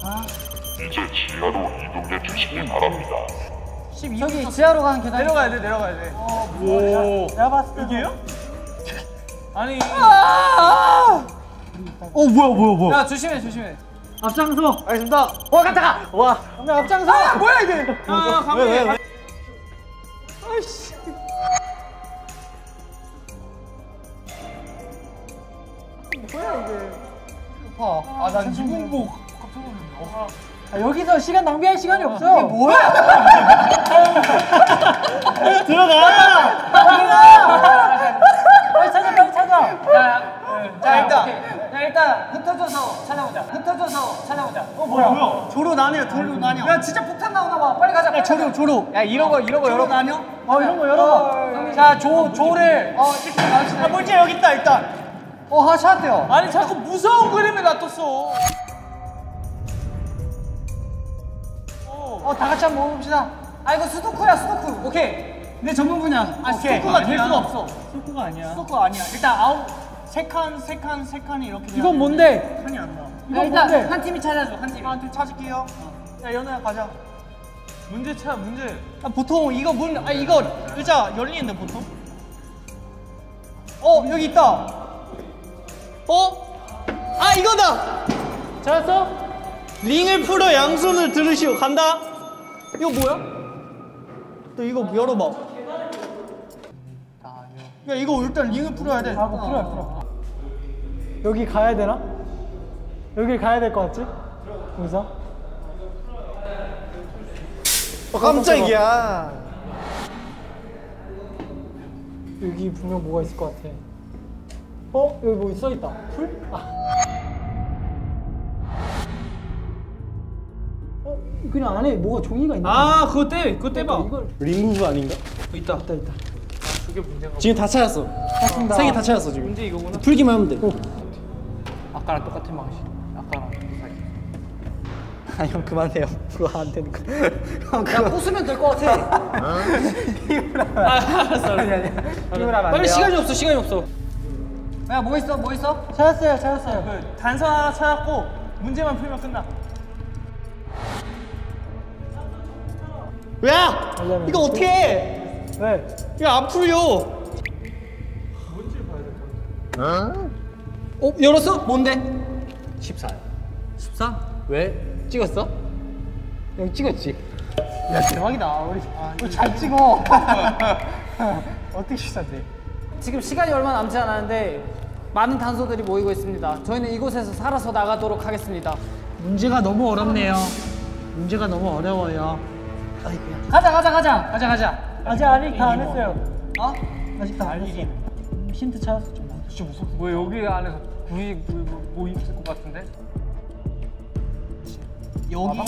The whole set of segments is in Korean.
이제 지하로 이동해 주시기 바랍니다. 저기 지하로 가는 계단. 내려가야 돼 내려가야 돼. 오. 내가 봤을 때. 여기에요? 아니. 어 뭐야 뭐야 뭐야. 야 조심해 조심해. 앞장서. 알겠습니다. 와 갔다가. 와. 그러면 앞장서. 아, 뭐야 이게? 아 가만히. 왜, 왜, 왜? 아이씨. 뭐야 이게? 아파. 아난 놀랐네. 어. 아, 여기서 시간 낭비할 시간이 없어. 이게 뭐야? 들어가. 빨리 찾아 빨리 찾아. 자 일단 야 일단 흩어져서 찾아보자. 흩어져서 찾아보자. 어 뭐야? 조로 나뉘어. 조로 나뉘어. 야 진짜 폭탄 나오나 봐. 빨리 가자. 빨리 조로 가자. 조로. 야 이런 거 이런 거 여러 나뉘어? 어 이런 거 열어봐. 자, 조 조를 어 이렇게 나옵시다. 아 물질 여기 있다 일단. 어 찾았대요. 아니 자꾸 무서운 그림을 놔뒀어. 어 다 같이 한번 먹어봅시다. 아 이거 수도쿠야 수도쿠. 오케이. 내 전문 분야. 아 스토커가 될 수가 없어. 스코가 아니야. 스토커 아니야. 일단 아홉 세 칸, 세 칸, 세 칸이 이렇게. 돼야 이건 뭔데? 칸이 안 나와. 이건 일단 뭔데? 한 팀이 찾아줘. 한 팀. 한팀 찾을게요. 야 연우야 가자. 문제 찾 문제. 아, 보통 이거 문, 아 이거 의자 열리는데 보통. 어 여기 있다. 어? 아 이거다. 찾았어? 링을 풀어 양손을 들으시오. 간다. 이거 뭐야? 너 이거 열어봐. 야 이거 일단 링을 풀어야 돼. 아, 뭐 풀어요, 풀어. 여기 가야 되나? 여기 가야 될 것 같지? 여기서? 어, 깜짝이야. 여기 분명 뭐가 있을 것 같아. 어? 여기 뭐 써 있다. 풀? 아. 그냥 안에 뭐가 종이가 있나? 아 그거 떼, 그거 떼봐. 이걸 리무브 아닌가? 있다. 있다 있다. 그게 문제가. 지금 다 찾았어. 찾습니다. 세개 다 찾았어 지금. 문제 이거구나. 풀기만 하면 돼. 아까랑 똑같은 방식. 아까랑 비슷하게. 아형 그만해요. 그거 안 되는 거. 형 야, 부수면 될 것 같아. 아 알았어. 아니 아니. 빨리 시간이 없어, 시간이 없어. 야, 뭐 있어? 뭐 있어? 찾았어요, 찾았어요. 그 단서 하나 찾았고 문제만 풀면 끝나. 야! 이거 어떻게 해? 왜? 이거 안 풀려. 어 열었어? 뭔데? 14. 14? 왜? 찍었어? 여기 찍었지? 야 대박이다. 우리 우리 잘 찍어. 어떻게 시작돼? 지금 시간이 얼마 남지 않았는데 많은 단서들이 모이고 있습니다. 저희는 이곳에서 살아서 나가도록 하겠습니다. 문제가 너무 어렵네요. 문제가 너무 어려워요. 가자, 가자, 가자. 가자 가자. 아직 아직 다 안 했어요. 어? 아직 다 안 했어. 힌트 찾았어 좀. 진짜 무섭다. 뭐 여기 안에서 구이 뭐, 뭐 있을 것 같은데? 여기.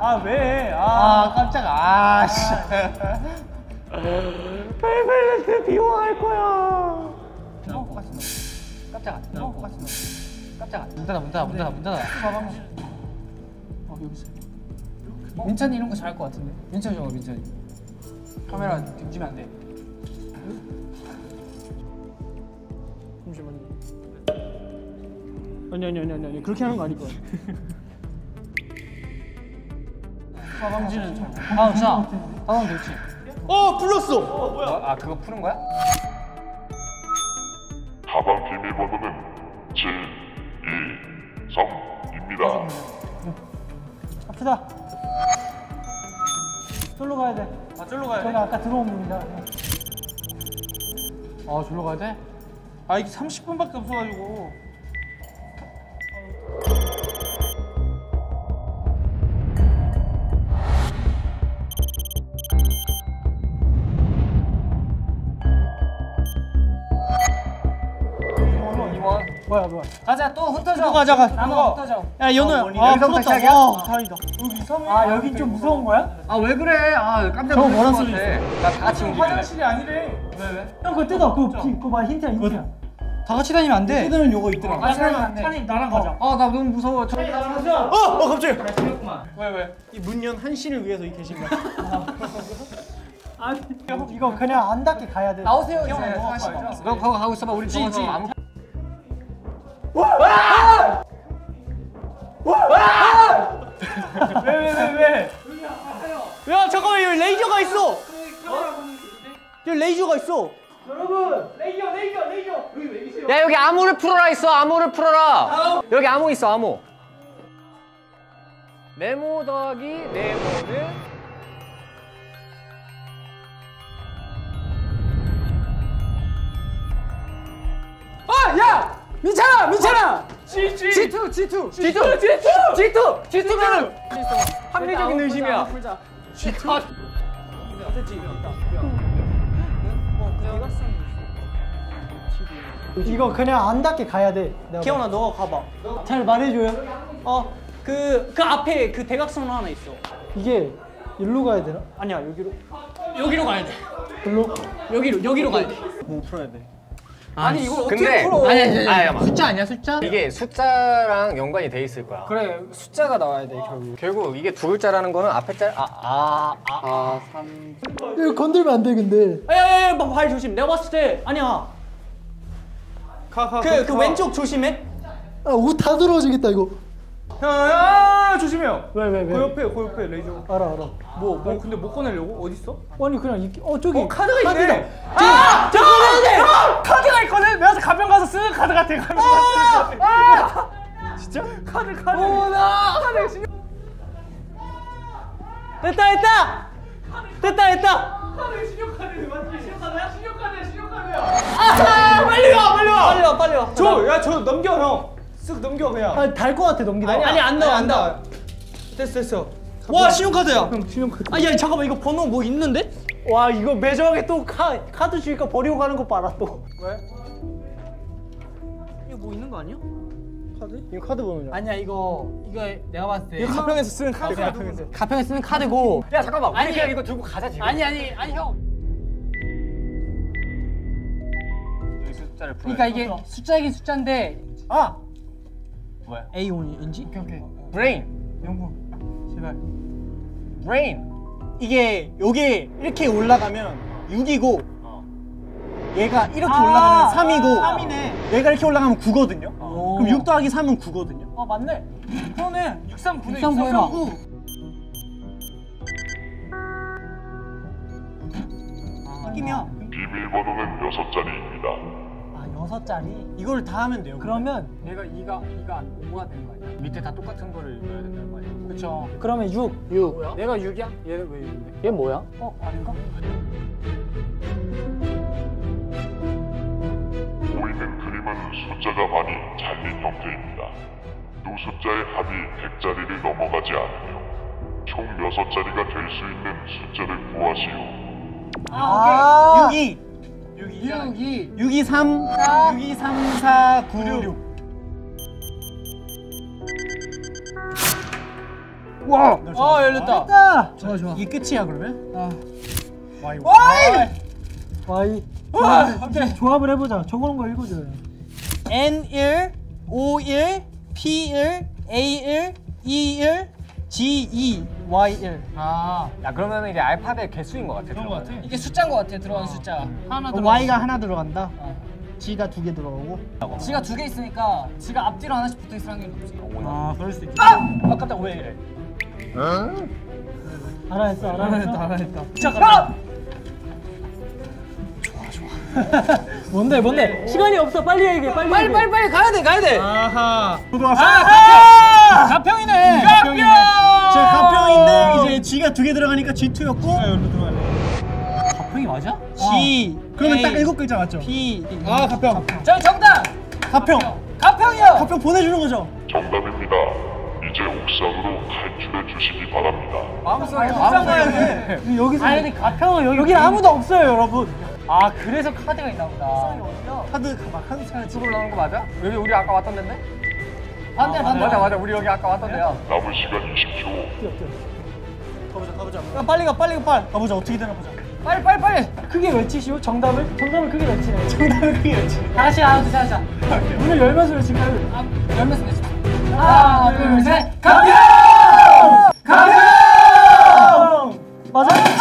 아 왜? 아, 깜짝아. 아 씨. 벨벨레트 비호할 거야. 어, 똑같이 넣어. 깜짝아. 어, 똑같이 넣어. 깜짝아. 문 닫아, 문 닫아, 문 닫아, 문 닫아. 어, 여기 있어. 민찬이 이런 거 잘할 것 같은데. 민찬이 좀 와, 민찬이. 카메라 뒤지면 안 돼. 잠시만요. 아니 아니 아니 아니 아니 그렇게 하는 거 아닐 거야. 사방지는 잘. 다음 자. 다음 됐지. 어 풀렸어. 어, 아 그거 푸는 거야? 가방 비밀번호는 저희가 아까 들어온 분이다. 아 절로 가야 돼? 아 이게 30분밖에 없어가지고. 뭐야. 가자, 또 흩어져. 또 가자, 가. 나무 또. 흩어져. 야 연우야. 아 여기서부터 풀었다. 시작이야? 어 다행이다. 아, 여긴 좀 무서운 거야? 아 왜 그래? 아 깜짝 저거 뭐랑 것 같아. 나다 같이 온 화장실이 아니래. 왜 왜? 형, 그거 뜯어. 그거, 그거 봐, 힌트야, 힌트야. 다 같이 다니면 안 돼. 뜯으면 요거 있더라. 아안 돼. 찬이 나랑 가자. 아 나 너무 무서워. 저... 어, 어 갑자기. 왜 왜? 이 문연 한 씨를 위해서 이 계신 거야. 아니, 이거 그냥 안 닿게 가야 돼. 나오세요 이제. 너 거기 가고 있어봐. 우리 지 지. 야 잠깐만 여기 레이저가 있어. 여기 레이저가 있어. 야 여기 암호를 풀어라 있어 암호를 풀어라 여기 암호 있어 암호 네모 더하기 네모는 아, 야! 민찬아, 민찬아! G, G, G2, G2, G2 G2 G2 G2는 합리적인 의심이야 풀자. 이거 그냥 안 닿게 가야 돼. 기현아 너가 가봐. 잘 말해줘요. 어그그 앞에 그 대각선 하나 있어. 이게 일로 가야 되나? 아니야 여기로. 여기로 가야 돼. 일로? 여기로 여기로 가야 돼. 뭐 풀어야 돼? 아니, 이걸 어떻게 근데 풀어? 아니 아니 아니. 숫자 아니야 숫자? 이게 숫자랑 연관이 돼 있을 거야 그래, 숫자가 나와야 돼, 결국. 결국 이게 두 글자라는 거는 앞에 자아아아아 삼. 이거 건들면 안 돼 근데. 야야야 발 조심. 내가 봤을 때 아니야. 가, 그그 왼쪽 조심해. 아 옷 다 뜯어지겠다 이거. 야 조심해요. 왜 왜 왜? 그 옆에 그 옆에 레이저. 알아 알아. 뭐뭐 근데 뭐 꺼내려고 어디 있어? 아니 그냥 이렇게 어 저기. 어 카드가 카드다. 있네. 아 저거 돼. 카드가 있거든. 내가 가평 가서 쓰는 카드 같아. 가평 가서 쓰는 카드. 진짜? 카드 카드. 오나 카드 신경. 됐다 됐다. 됐다 됐다. 카드 신용카드 맞지? 신용카드야? 신용카드야 신용카드야. 아 빨리 와 빨리 와. 빨리 와 빨리 와. 저야저 넘겨 형. 쓱 넘겨 그냥. 아 닿을 것 같아 넘기다. 아니 아니 안 나와 안 나와. 됐어 됐어. 와 신용카드야. 형 신용카드. 아야 잠깐만 이거 번호 뭐 있는데? 와 이거 매정하게 또 카, 카드 주니까 버리고 가는 거 봐라 또. 이거 뭐 있는 거 아니야? 카드? 이거 카드 번호냐? 아니야 이거 이거 내가 봤을 때 이거 가평에서 쓰는 카드 가평에서. 가평에 쓰는 카드고. 야 잠깐만 우리 아니, 그냥 이거 들고 가자 지금 아니 아니 아니 형. 그러니까 이게 숫자이긴 숫자인데 아 뭐야 A5인지? 오케이 오케이. 브레인 영구 제발. 브레인 이게 여기 이렇게 올라가면 6이고 어. 얘가 이렇게 아, 올라가면 3이고 3이네. 얘가 이렇게 올라가면 9거든요. 오. 그럼 6 더하기 3은 9거든요. 어 맞네. 그러네. 639네. 639 해봐. 이기면 비밀번호는 여섯 자리입니다. 아 여섯 자리. 이걸 다 하면 돼요. 그러면 얘가 2가 2가 5가 되는 거 아니야? 밑에 다 똑같은 거를 넣어야 된다는 거 아니야 그렇죠. 그러면 6. 6. 내가 6이야? 얘는 왜 6인데? 얘 뭐야? 어 아닌가? 보이는 그림은 숫자가 많이 잘린 형태입니다. 두 숫자의 합이 100자리를 넘어가지 않으며 총 6자리가 될 수 있는 숫자를 구하시오. 아. 6이 6이 6이 3 6이 3 4 9 6. 어 열렸다. 됐다. 좋아 좋아. 이게 끝이야 그러면? Y. 와, 조합, 조합을 해보자. 적어놓은 거 읽어줘요. N1 O1 P1 A1 E1 G2 Y1 아야 그러면 이제 알파벳 개수인 것 같아 그런 거 같아. 이게 숫자인 거 같아 들어가는 숫자. 하나 들어. Y가 하나 들어간다. G가 두 개 들어가고. 지가 두 개 있으니까 지가 앞뒤로 하나씩 붙어 있을 확률이 높지. 아 그럴 수도 있겠다. 아 깜짝 왜 이래? 알아냈어 알아냈어. 알아냈다. 잠깐만. 좋아 좋아. 뭔데 뭔데? 시간이 없어 빨리 얘기해 빨리. 빨리. 빨리 빨리 가야 돼 가야 돼. 아하. 아하! 가평이네. 가평이네. 제 가평인데 이제 G가 두 개 들어가니까 G2였고 여기로 들어가네. 가평이 맞아? G 그러면 A, 딱 일곱 글자 맞죠? P. 아 가평. 저 정답. 가평 가평이요. 가평 보내주는 거죠? 정답입니다. 이제 옥상으로 탈출해 주시기 바랍니다. 마음속에 가야 돼. 여기서. 아니 근데 가평은 여기 여기 아무도 없어요 여러분. 아 그래서 카드가 있나 보다. 카드 막 카드. 수로 나온 거 맞아? 여기 우리 아까 왔던 데인데? 반대 반대. 맞아 맞아 우리 여기 아까 왔던 데야 남은 시간 20초. 뛰어 뛰어. 가보자 가보자. 야, 빨리 가 빨리 가 빨리. 가보자 어떻게 되나 보자. 빨리 빨리 빨리. 크게 외치시오 정답을. 정답을 크게 외치네. 정답은 그게 였지 다 같이 하나 둘셋 하자. 문을 열면서 외칠까요? 아, 열면서 내자. 하나 둘 셋. 가평. 가평. 맞아. 맞아.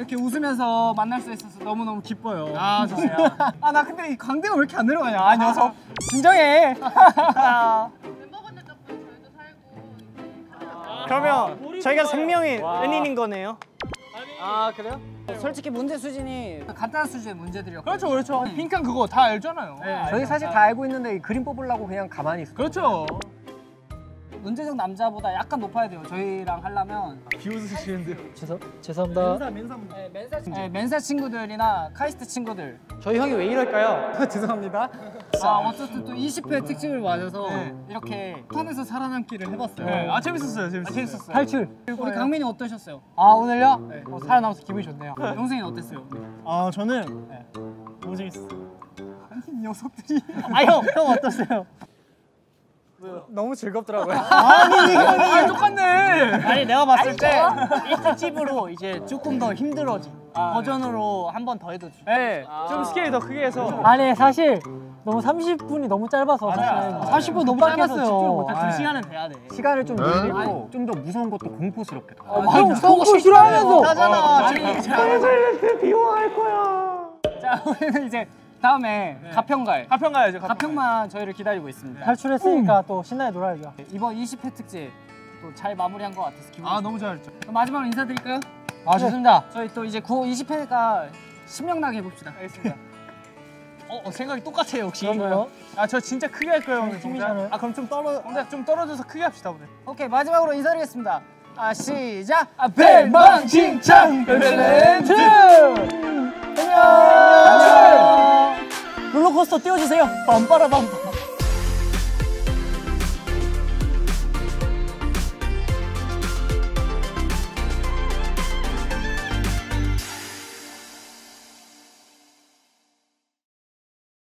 이렇게 웃으면서 만날 수 있어서 너무 너무 기뻐요. 아, 좋네요. 아 나 근데 이 광대가 왜 이렇게 안 내려가냐? 아 녀석 진정해. 멤버분들 덕분에 저희도 살고 그러면 저희가 생명의 은인인 거네요. 아 그래요? 솔직히 문제 수준이 간단한 수준의 문제들이었고. 그렇죠, 그렇죠. 빈칸 그거 다 알잖아요. 저희 사실 다 알고 있는데 이 그림 뽑으려고 그냥 가만히 있어. 그렇죠. 문제적 남자보다 약간 높아야 돼요. 저희랑 하려면 비웃으시는데요. 죄송합니다. 네, 멘사, 네, 멘사 친구들이나 카이스트 친구들. 저희 형이 왜 이럴까요? 죄송합니다. 아 어쨌든 또 20회 특집을 맞아서 이렇게 턴에서 살아남기를 해봤어요. 네. 아, 재밌었어요, 재밌었어요. 재밌었어요. 탈출. 우리 강민이 어떠셨어요? 아 오늘요? 어, 살아남아서 기분이 좋네요. 영생이는 어땠어요? 아, 저는 너무 재밌었어요. 이 녀석들이. 아, 형, 형 어떠세요? 너무 즐겁더라고요. 아, 똑같네. 아니, 내가 봤을 때 이 특집으로 이제 조금 더 힘들어진 버전으로 한번 더 해도 돼. 네, 좀 스케일 더 크게 해서. 아니 사실 너무 30분이 너무 짧아서 사실 40분 너무 짧았어요. 두 시간은 돼야 돼. 시간을 좀 늘리고 좀 더 무서운 것도 공포스럽게. 더. 형 공부 싫어하면서 하잖아. 자 우리는 이제 다음에 가평갈. 가평 가야죠. 가평. 가평 만 저희를 기다리고 있습니다. 탈출했으니까 또 신나게 놀아야죠. 이번 20회 특집 또 잘 마무리한 것 같아서 기분이 아, 너무 잘했죠. 그럼 마지막으로 인사드릴까요? 아 좋습니다. 저희 또 이제 9, 20회니까 신명나게 해봅시다. 알겠습니다. 어, 어, 생각이 똑같아요, 혹시. 그런가요? 아, 저 진짜 크게 할 거예요, 오늘. 동작. 아, 그럼 좀 떨어, 근데 좀 떨어져서 크게 합시다, 오늘. 오케이 마지막으로 인사드리겠습니다. 아 시작. 아 벨망칭창 벨렌트 롤러코스터 띄워주세요. 빰빠라밤.